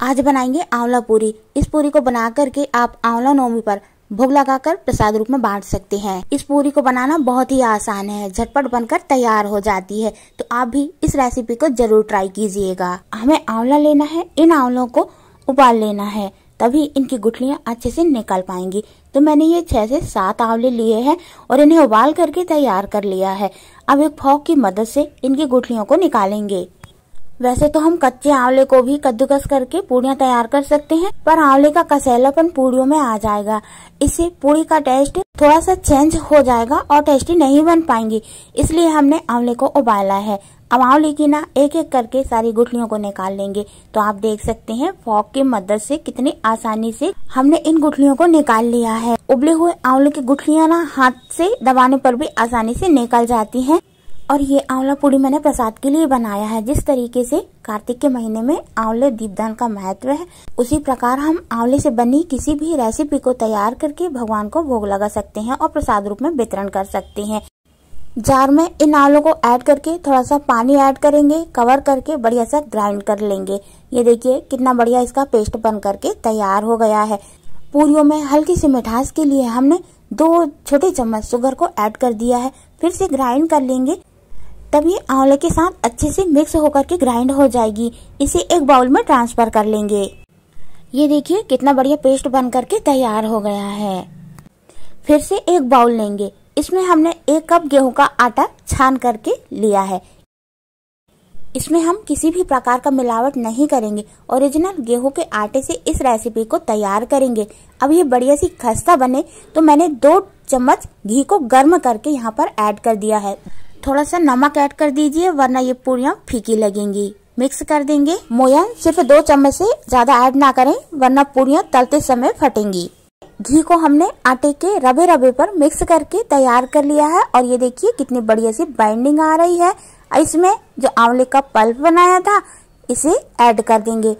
आज बनाएँगे आंवला पूरी। इस पूरी को बना करके आप आंवला नवमी पर भोग लगाकर प्रसाद रूप में बांट सकते हैं। इस पूरी को बनाना बहुत ही आसान है। झटपट बनकर तैयार हो जाती है। तो आप भी इस रेसिपी को ज़रूर ट्राई कीजिएगा। हमें आंवला लेना है। इन आंवलों को उबाल लेना है। तभी इनकी गुठलियाँ अच्छे से निकल पाएँगी। तो मैंने ये छह से सात आंवले लिए हैं और इन्हें उबाल करके तैयार कर लिया है। अब एक फॉक की मदद से इनकी गुठलियों को निकालेंगे। वैसे तो हम कच्चे आंवले को भी कद्दूकस करके पूड़ियाँ तैयार कर सकते हैं, पर आंवले का कसैलापन पूड़ियों में आ जाएगा। इससे पूड़ी का टेस्ट थोड़ा सा चेंज हो जाएगा और टेस्टी नहीं बन पाएँगी, इसलिए हमने आंवले को उबाला है। अब आंवले की ना एक एक करके सारी गुठलियों को निकाल लेंगे। तो आप देख सकते हैं फॉक की मदद से कितनी आसानी से हमने इन गुठलियों को निकाल लिया है। उबले हुए आंवले की गुठलियाँ ना हाथ से दबाने पर भी आसानी से निकल जाती हैं। और ये आंवला पूड़ी मैंने प्रसाद के लिए बनाया है। जिस तरीके से कार्तिक के महीने में आंवले दीपदान का महत्व है, उसी प्रकार हम आंवले से बनी किसी भी रेसिपी को तैयार करके भगवान को भोग लगा सकते हैं और प्रसाद रूप में वितरण कर सकते हैं। जार में इन आंवलों को ऐड करके थोड़ा सा पानी ऐड करेंगे कवर करके बढ़िया सा ग्राइंड कर लेंगे। ये देखिए कितना बढ़िया इसका पेस्ट बन करके तैयार हो गया है। पूरियों में हल्की सी मिठास के लिए हमने दो छोटे चम्मच शुगर को ऐड कर दिया है। फिर से ग्राइंड कर लेंगे। तब ये आंवले के साथ अच्छे से मिक्स होकर के ग्राइंड हो जाएगी। इसे एक बाउल में ट्रांसफ़र कर लेंगे। ये देखिए कितना बढ़िया पेस्ट बन करके तैयार हो गया है। फिर से एक बाउल लेंगे। इसमें हमने एक कप गेहूँ का आटा छान करके लिया है। इसमें हम किसी भी प्रकार का मिलावट नहीं करेंगे। ओरिजिनल गेहूँ के आटे से इस रेसिपी को तैयार करेंगे। अब ये बढ़िया सी खस्ता बने तो मैंने दो चम्मच घी को गर्म करके यहाँ पर ऐड कर दिया है। थोड़ा सा नमक ऐड कर दीजिए, वरना ये पूरियाँ फीकी लगेंगी। मिक्स कर देंगे। मोयन सिर्फ़ दो चम्मच से ज़्यादा ऐड ना करें, वरना पूरियाँ तलते समय फटेंगी। घी को हमने आटे के रबे रबे पर मिक्स करके तैयार कर लिया है और ये देखिए कितनी बढ़िया सी बाइंडिंग आ रही है। इसमें जो आंवले का पल्प बनाया था, इसे ऐड कर देंगे।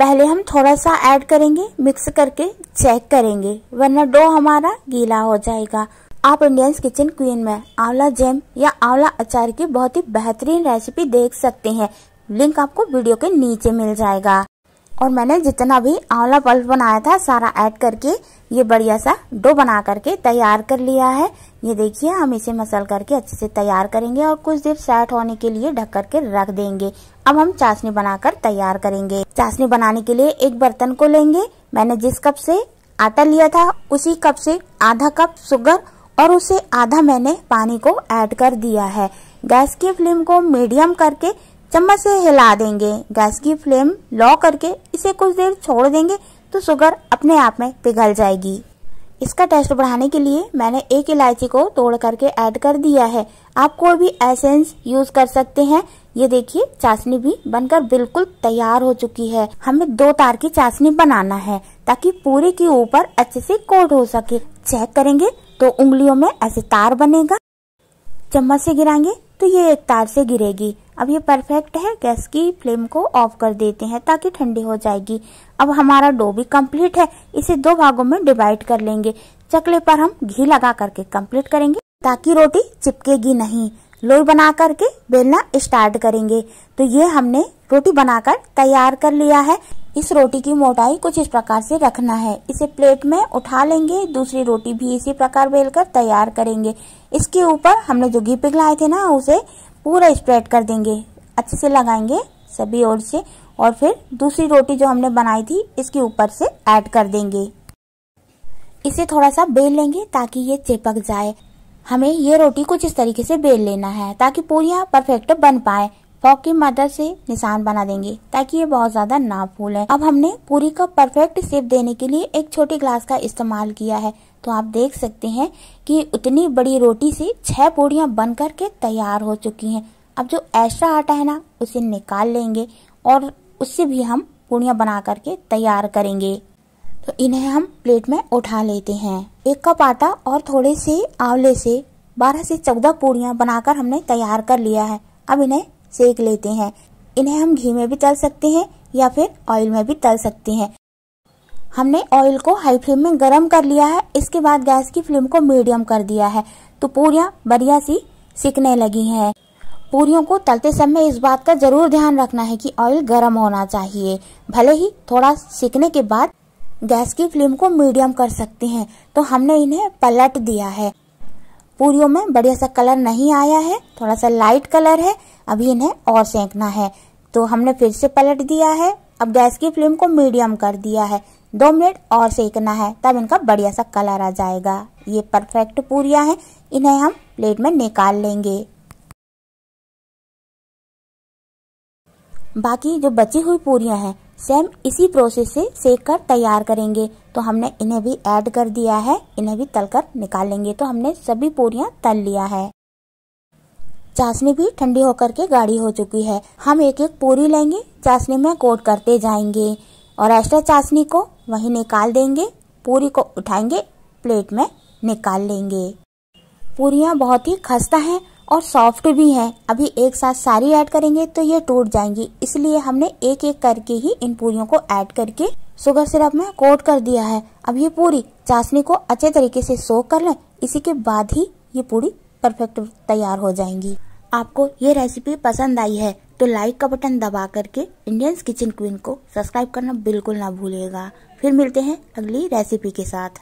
पहले हम थोड़ा सा ऐड करेंगे, मिक्स करके चेक करेंगे, वरना डो हमारा गीला हो जाएगा। आप इंडियंस किचन क्वीन में आंवला जैम या आंवला अचार की बहुत ही बेहतरीन रेसिपी देख सकते हैं। लिंक आपको वीडियो के नीचे मिल जाएगा। और मैंने जितना भी आंवला पल्प बनाया था, सारा ऐड करके ये बढ़िया सा डो बना करके तैयार कर लिया है। ये देखिए, हम इसे मसल करके अच्छे से तैयार करेंगे और कुछ देर सेट होने के लिए ढक करके रख देंगे। अब हम चाशनी बनाकर तैयार करेंगे। चाशनी बनाने के लिए एक बर्तन को लेंगे। मैंने जिस कप से आटा लिया था, उसी कप से आधा कप शुगर और उसे आधा मैंने पानी को ऐड कर दिया है। गैस की फ्लेम को मीडियम करके चम्मच से हिला देंगे। गैस की फ्लेम लो करके इसे कुछ देर छोड़ देंगे तो शुगर अपने आप में पिघल जाएगी। इसका टेस्ट बढ़ाने के लिए मैंने एक इलायची को तोड़ करके ऐड कर दिया है। आप कोई भी एसेंस यूज़ कर सकते हैं। ये देखिए, चाशनी भी बनकर बिल्कुल तैयार हो चुकी है। हमें दो तार की चाशनी बनाना है ताकि पूरे के ऊपर अच्छे से कोट हो सके। चेक करेंगे तो उंगलियों में ऐसे तार बनेगा। चम्मच से गिराएँगे तो ये एक तार से गिरेगी। अब ये परफेक्ट है, गैस की फ्लेम को ऑफ़ कर देते हैं ताकि ठंडी हो जाएगी। अब हमारा डो भी कंप्लीट है, इसे दो भागों में डिवाइड कर लेंगे। चकले पर हम घी लगा करके कंप्लीट करेंगे, ताकि रोटी चिपकेगी नहीं। लोई बना करके बेलना स्टार्ट करेंगे। तो ये हमने रोटी बनाकर तैयार कर लिया है। इस रोटी की मोटाई कुछ इस प्रकार से रखना है। इसे प्लेट में उठा लेंगे, दूसरी रोटी भी इसी प्रकार बेलकर तैयार करेंगे। इसके ऊपर हमने जो घी पिघलाए थे ना, उसे पूरा स्प्रेड कर देंगे। अच्छे से लगाएँगे सभी ओर से और फिर दूसरी रोटी जो हमने बनाई थी, इसके ऊपर से ऐड कर देंगे। इसे थोड़ा सा बेल लेंगे ताकि ये चिपक जाए। हमें ये रोटी कुछ इस तरीके से बेल लेना है, ताकि पूरियाँ परफेक्ट बन पाए। फॉक की मदद से निशान बना देंगे, ताकि ये बहुत ज़्यादा ना फूले अब हमने पूरी का परफेक्ट शेप देने के लिए एक छोटी ग्लास का इस्तेमाल किया है। तो आप देख सकते हैं कि उतनी बड़ी रोटी से छह पूड़ियाँ बन करके तैयार हो चुकी हैं। अब जो एक्स्ट्रा आटा है ना, उसे निकाल लेंगे और उससे भी हम पूड़ियाँ बना करके तैयार करेंगे। तो इन्हें हम प्लेट में उठा लेते हैं। एक कप आटा और थोड़े से आंवले से 12 से 14 पूड़ियाँ बनाकर हमने तैयार कर लिया है। अब इन्हें सेक लेते हैं। इन्हें हम घी में भी तल सकते हैं या फिर ऑयल में भी तल सकते हैं। हमने ऑयल को हाई फ्लेम में गरम कर लिया है। इसके बाद गैस की फ्लेम को मीडियम कर दिया है। तो पूरियाँ बढ़िया सी सिकने लगी हैं। पूरियों को तलते समय इस बात का ज़रूर ध्यान रखना है कि ऑयल गर्म होना चाहिए। भले ही थोड़ा सीखने के बाद गैस की फ्लेम को मीडियम कर सकते हैं। तो हमने इन्हें पलट दिया है। पूरियों में बढ़िया सा कलर नहीं आया है, थोड़ा सा लाइट कलर है, अभी इन्हें और सेकना है। तो हमने फिर से पलट दिया है, अब गैस की फ्लेम को मीडियम कर दिया है। दो मिनट और सेकना है, तब इनका बढ़िया सा कलर आ जाएगा। ये परफेक्ट पूरियाँ हैं, इन्हें हम प्लेट में निकाल लेंगे। बाकी जो बची हुई पूरियाँ हैं सेम इसी प्रोसेस से सेक कर तैयार करेंगे। तो हमने इन्हें भी ऐड कर दिया है, इन्हें भी तलकर निकाल लेंगे। तो हमने सभी पूरियाँ तल लिया है। चाशनी भी ठंडी होकर के गाढ़ी हो चुकी है। हम एक एक पूरी लेंगे, चाशनी में कोट करते जाएँगे। और एक्स्ट्रा चाशनी को वहीं निकाल देंगे, पूरी को उठाएँगे प्लेट में निकाल लेंगे। पूरियाँ बहुत ही खस्ता हैं और सॉफ्ट भी हैं। अभी एक साथ सारी ऐड करेंगे तो ये टूट जाएँगी। इसलिए हमने एक एक करके ही इन पूरियों को ऐड करके शुगर सिरप में कोट कर दिया है। अब ये पूरी चाशनी को अच्छे तरीके से सोख कर लें। इसी के बाद ही ये पूरी परफेक्ट तैयार हो जाएँगी। आपको ये रेसिपी पसंद आई है तो लाइक का बटन दबा करके इंडियंस किचन क्वीन को सब्सक्राइब करना बिल्कुल ना भूलिएगा। फिर मिलते हैं अगली रेसिपी के साथ।